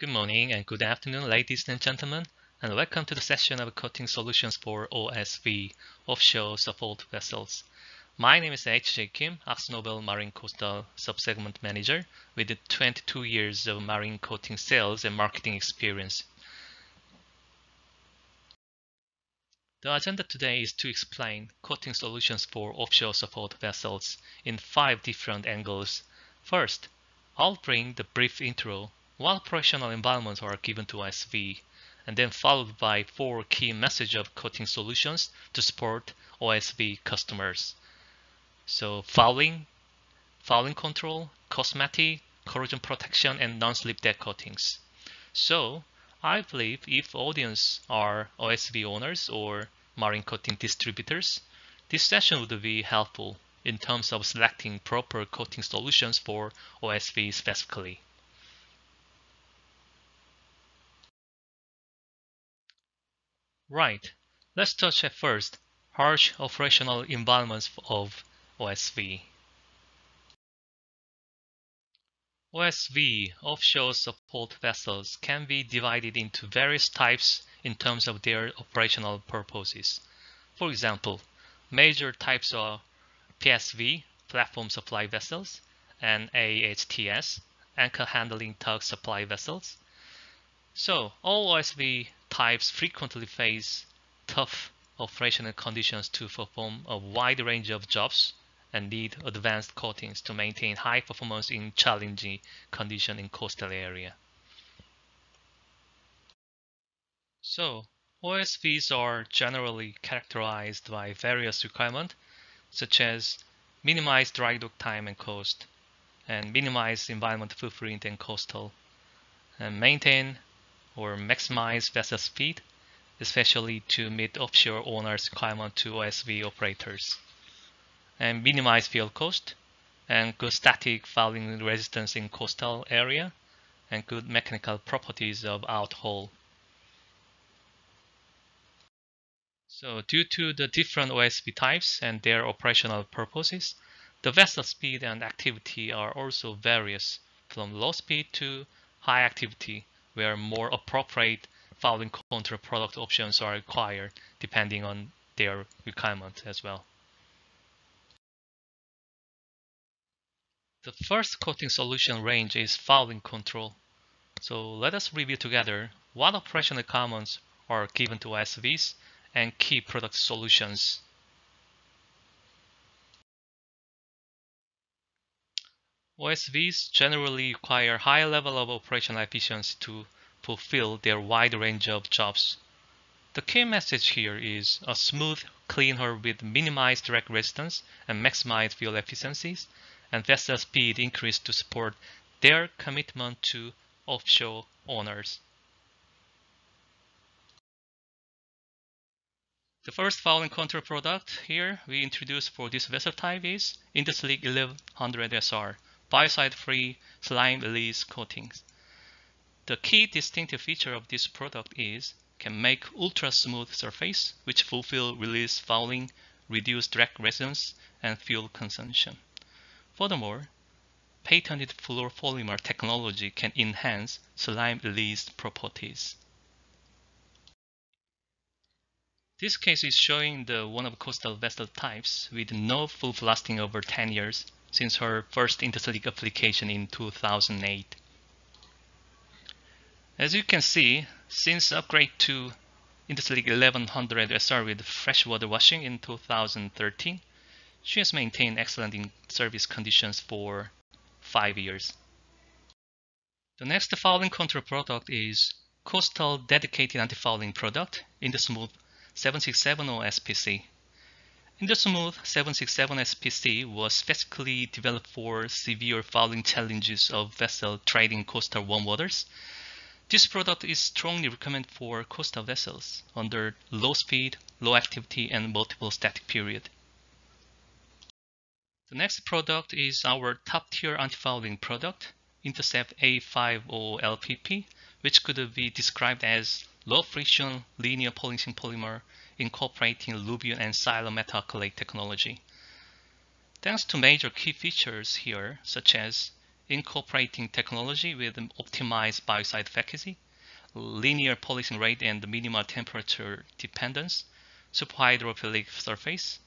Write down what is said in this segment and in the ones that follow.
Good morning and good afternoon, ladies and gentlemen, and welcome to the session of Coating Solutions for OSV, Offshore Support Vessels. My name is H.J. Kim, AkzoNobel Marine Coastal Subsegment Manager with 22 years of marine coating sales and marketing experience. The agenda today is to explain coating solutions for offshore support vessels in five different angles. First, I'll bring the brief intro what operational environments are given to OSV, and then followed by four key message of coating solutions to support OSV customers. So fouling, fouling control, cosmetic, corrosion protection, and non-slip deck coatings. So I believe if audience are OSV owners or marine coating distributors, this session would be helpful in terms of selecting proper coating solutions for OSV specifically. Right, let's touch at first harsh operational environments of OSV. OSV, offshore support vessels, can be divided into various types in terms of their operational purposes. For example, major types are PSV, platform supply vessels, and AHTS, anchor handling tug supply vessels. So all OSV types frequently face tough operational conditions to perform a wide range of jobs and need advanced coatings to maintain high performance in challenging conditions in coastal area. So, OSVs are generally characterized by various requirements such as minimize dry dock time and cost, and minimize environmental footprint and coastal, and maintain or maximize vessel speed, especially to meet offshore owners' requirement to OSV operators, and minimize fuel cost, and good static fouling resistance in coastal area, and good mechanical properties of outhaul. So due to the different OSV types and their operational purposes, the vessel speed and activity are also various from low speed to high activity where more appropriate fouling control product options are required depending on their requirement as well. The first coating solution range is fouling control. So let us review together what operational commands are given to SVs and key product solutions. OSVs generally require high level of operational efficiency to fulfill their wide range of jobs. The key message here is a smooth, clean with minimized drag resistance and maximized fuel efficiencies, and vessel speed increase to support their commitment to offshore owners. The first fouling control product here we introduced for this vessel type is Intersleek 1100 SR biocide-free slime release coatings. The key distinctive feature of this product is can make ultra smooth surface which fulfill release fouling, reduce drag resistance, and fuel consumption. Furthermore, patented fluoropolymer technology can enhance slime release properties. This case is showing the one of coastal vessel types with no full lasting over 10 years since her first Intersleek application in 2008. As you can see, since upgrade to Intersleek 1100 SR with freshwater washing in 2013, she has maintained excellent in service conditions for 5 years. The next fouling control product is Coastal Dedicated Anti-Fouling Product Smooth 7670 SPC. Intersmooth 767 SPC was specifically developed for severe fouling challenges of vessel trading coastal warm waters. This product is strongly recommended for coastal vessels under low speed, low activity, and multiple static period. The next product is our top-tier anti-fouling product, Intercept A50 LPP, which could be described as low-friction linear polishing polymer incorporating Lubyon and Silyl methacrylate technology. Thanks to major key features here, such as incorporating technology with optimized biocide efficacy, linear polishing rate and minimal temperature dependence, super hydrophilic surface,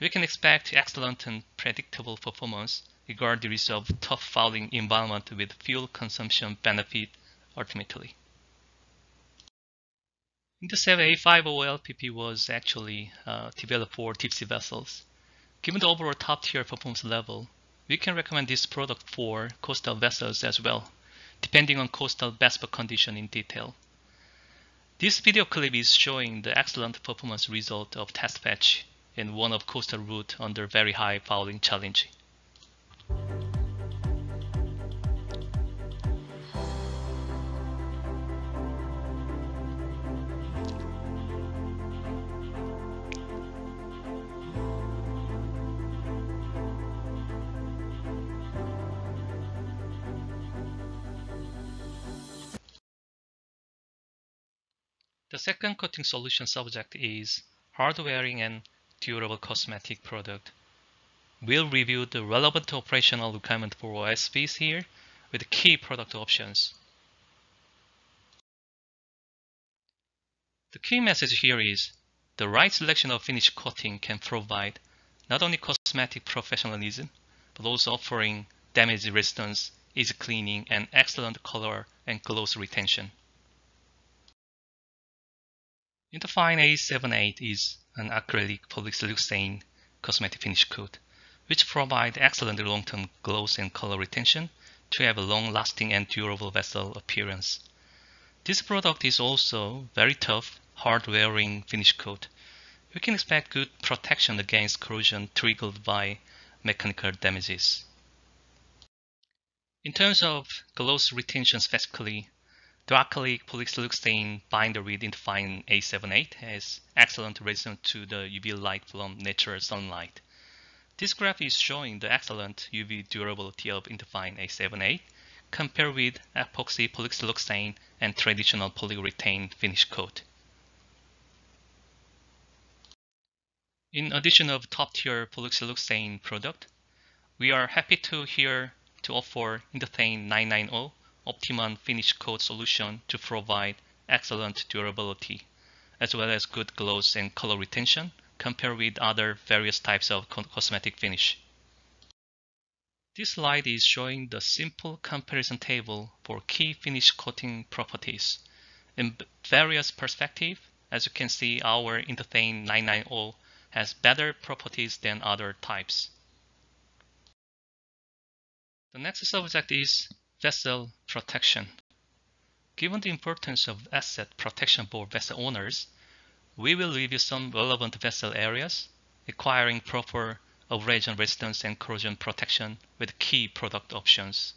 we can expect excellent and predictable performance regardless of tough fouling environment with fuel consumption benefit ultimately. The 7A50 LPP was actually uh, developed for sea vessels. Given the overall top-tier performance level, we can recommend this product for coastal vessels as well, depending on coastal vessel condition in detail. This video clip is showing the excellent performance result of test patch in one of coastal route under very high fouling challenge. The second coating solution subject is hard-wearing and durable cosmetic product. We'll review the relevant operational requirement for OSPs here with key product options. The key message here is the right selection of finish coating can provide not only cosmetic professionalism, but also offering damage resistance, easy cleaning, and excellent color and gloss retention. Interfine 878 is an acrylic polysiloxane cosmetic finish coat, which provides excellent long-term gloss and color retention to have a long-lasting and durable vessel appearance. This product is also very tough, hard-wearing finish coat. We can expect good protection against corrosion triggered by mechanical damages. In terms of gloss retention specifically, acrylic polysiloxane binder with Interfine 878 has excellent resistance to the UV light from natural sunlight. This graph is showing the excellent UV durability of Interfine 878 compared with epoxy polysiloxane and traditional polyurethane finish coat. In addition of top-tier polysiloxane product, we are happy to here to offer Interthane 990 Optimum finish coat solution to provide excellent durability, as well as good gloss and color retention compared with other various types of cosmetic finish. This slide is showing the simple comparison table for key finish coating properties. In various perspectives, as you can see, our Interthane 990 has better properties than other types. The next subject is Vessel protection. Given the importance of asset protection for vessel owners, we will review some relevant vessel areas requiring proper abrasion resistance and corrosion protection with key product options.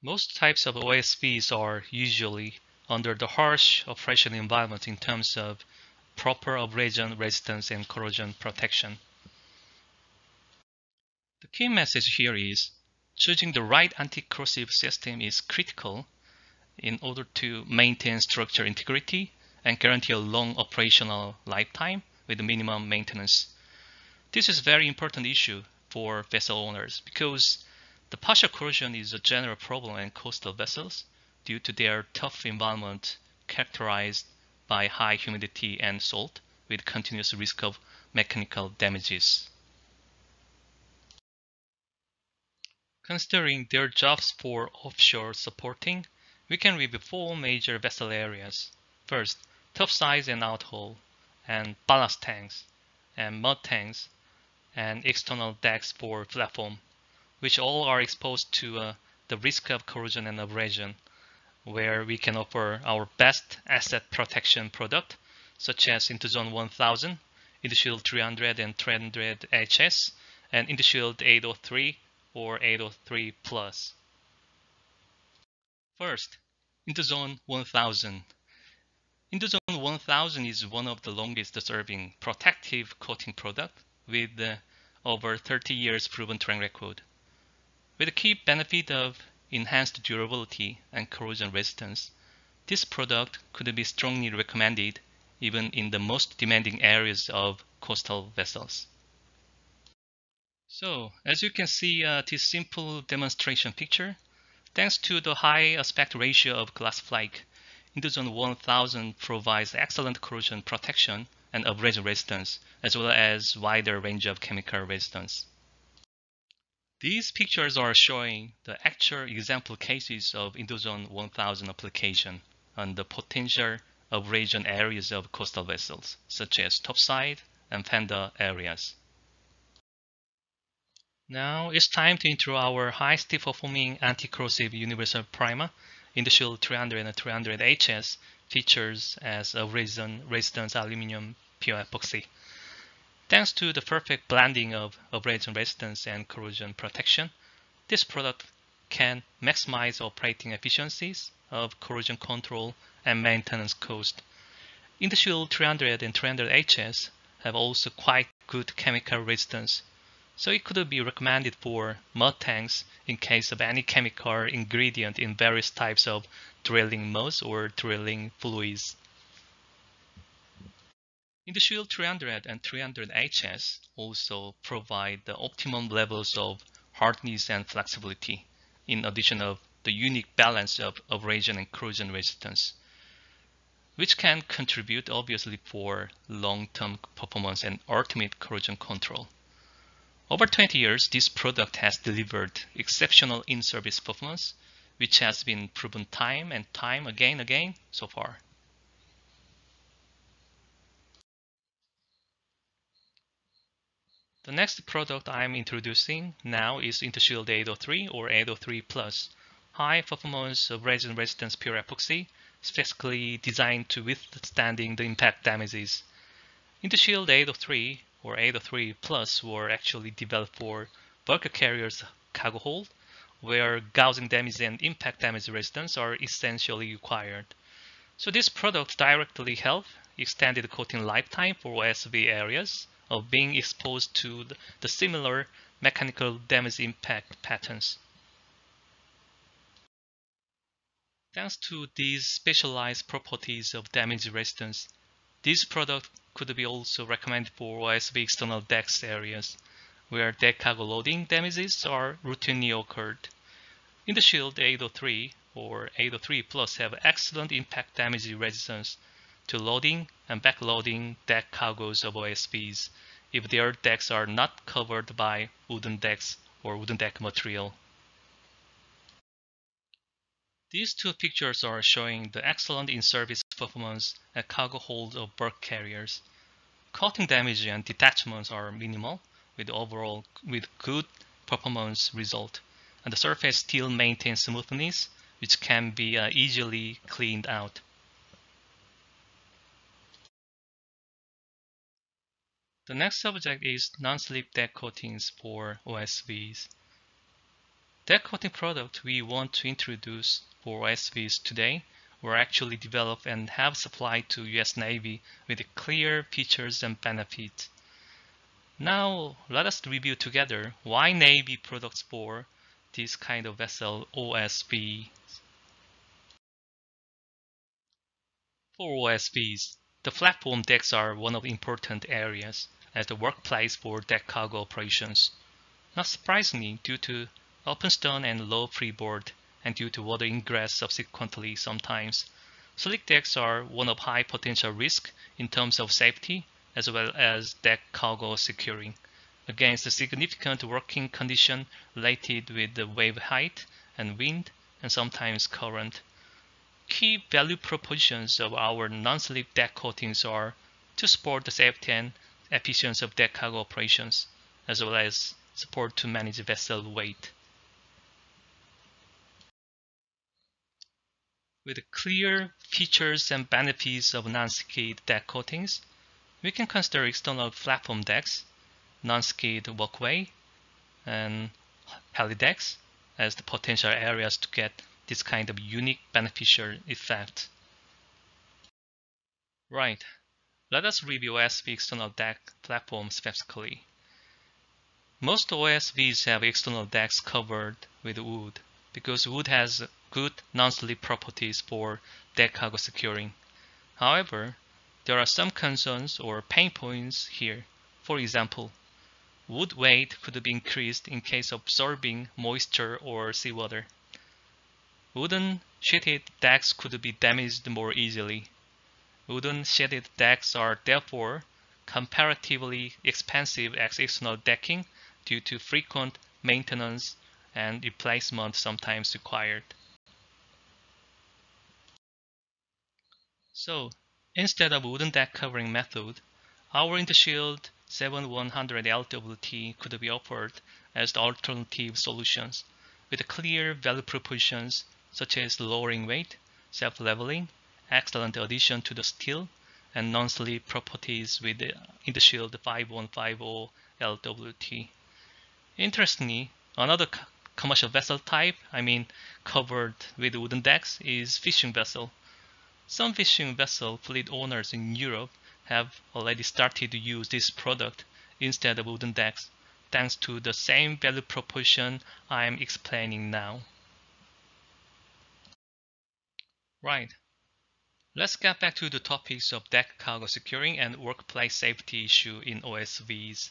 Most types of OSVs are usually under the harsh operation environment in terms of proper abrasion resistance and corrosion protection. The key message here is choosing the right anti-corrosive system is critical in order to maintain structure integrity and guarantee a long operational lifetime with minimum maintenance. This is a very important issue for vessel owners because the partial corrosion is a general problem in coastal vessels due to their tough environment characterized by high humidity and salt with continuous risk of mechanical damages. Considering their jobs for offshore supporting, we can review four major vessel areas. First, topsides and outhaul, and ballast tanks, and mud tanks, and external decks for platform, which all are exposed to uh, the risk of corrosion and abrasion, where we can offer our best asset protection product, such as Interzone 1000, Intershield 300 and 300 HS, and Intershield 803 or 803 plus. First, Interzone 1000. Interzone 1000 is one of the longest serving protective coating product with uh, over 30 years proven track record. With the key benefit of enhanced durability and corrosion resistance, this product could be strongly recommended even in the most demanding areas of coastal vessels. So, as you can see uh, this simple demonstration picture, thanks to the high aspect ratio of glass flake, Interzone 1000 provides excellent corrosion protection and abrasion resistance, as well as wider range of chemical resistance. These pictures are showing the actual example cases of Interzone 1000 application on the potential abrasion areas of coastal vessels, such as topside and fender areas. Now it's time to intro our high-speed performing anti-corrosive universal primer Intershield 300 and 300HS features as abrasion resistance aluminum pure epoxy. Thanks to the perfect blending of abrasion resistance and corrosion protection, this product can maximize operating efficiencies of corrosion control and maintenance cost. Intershield 300 and 300HS have also quite good chemical resistance so it could be recommended for mud tanks in case of any chemical ingredient in various types of drilling muds or drilling fluids. Intershield 300 and 300HS also provide the optimum levels of hardness and flexibility, in addition of the unique balance of abrasion and corrosion resistance, which can contribute obviously for long-term performance and ultimate corrosion control. Over 20 years, this product has delivered exceptional in-service performance, which has been proven time and time again again so far. The next product I'm introducing now is Intershield 803 or 803 Plus, high performance resin resistance pure epoxy, specifically designed to withstanding the impact damages. Intershield 803 or 803 Plus were actually developed for bulk carriers cargo hold, where gouging damage and impact damage resistance are essentially required. So this product directly help extended coating lifetime for OSV areas of being exposed to the similar mechanical damage impact patterns. Thanks to these specialized properties of damage resistance, this product could be also recommended for OSV external decks areas where deck cargo loading damages are routinely occurred. Intershield 803 or 803 Plus have excellent impact damage resistance to loading and backloading deck cargoes of OSVs if their decks are not covered by wooden decks or wooden deck material. These two pictures are showing the excellent in-service performance at cargo hold of bulk carriers. Coating damage and detachments are minimal with overall with good performance result, and the surface still maintains smoothness, which can be uh, easily cleaned out. The next subject is non-slip deck coatings for OSVs. Deck coating product we want to introduce for OSVs today were actually developed and have supplied to US Navy with clear features and benefits. Now let us review together why Navy products for this kind of vessel OSV. For OSVs, the platform decks are one of the important areas as the workplace for deck cargo operations. Not surprisingly, due to open stern and low freeboard, and due to water ingress subsequently sometimes. Slick decks are one of high potential risk in terms of safety as well as deck cargo securing against a significant working condition related with the wave height and wind and sometimes current. Key value propositions of our non-slip deck coatings are to support the safety and efficiency of deck cargo operations, as well as support to manage vessel weight. With clear features and benefits of non-skid deck coatings, we can consider external platform decks, non-skid walkway, and heli decks as the potential areas to get this kind of unique beneficial effect. Right, let us review OSV external deck platforms specifically. Most OSVs have external decks covered with wood because wood has good non-slip properties for deck cargo securing. However, there are some concerns or pain points here. For example, wood weight could be increased in case of absorbing moisture or seawater. Wooden sheeted decks could be damaged more easily. Wooden sheeted decks are therefore comparatively expensive as external decking due to frequent maintenance and replacement sometimes required. So, instead of wooden deck covering method, our InterShield 7100 LWT could be offered as the alternative solutions with clear value propositions such as lowering weight, self-leveling, excellent addition to the steel, and non-slip properties with the InterShield 5150 LWT. Interestingly, another commercial vessel type, I mean covered with wooden decks, is fishing vessel. Some fishing vessel fleet owners in Europe have already started to use this product instead of wooden decks, thanks to the same value proposition I am explaining now. Right. Let's get back to the topics of deck cargo securing and workplace safety issue in OSVs.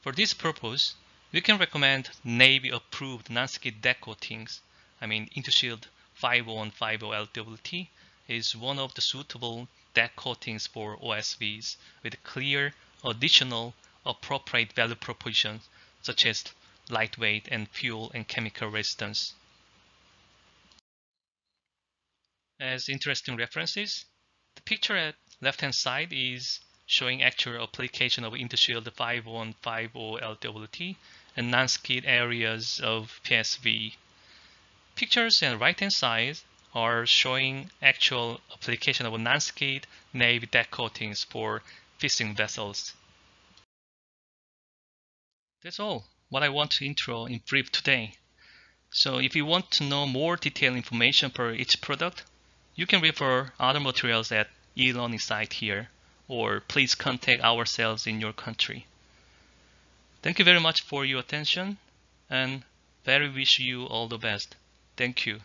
For this purpose, we can recommend Navy-approved non-skid deck coatings. I mean, InterShield 5150 LWT is one of the suitable deck coatings for OSVs with clear additional appropriate value propositions such as lightweight and fuel and chemical resistance. As interesting references, the picture at left hand side is showing actual application of InterShield 5150 LWT and non-skid areas of PSV. Pictures on right hand side are showing actual application of non-skid navy deck coatings for fishing vessels. That's all what I want to intro in brief today. So if you want to know more detailed information for each product, you can refer other materials at e-learning site here, or please contact our sales in your country. Thank you very much for your attention and very wish you all the best. Thank you.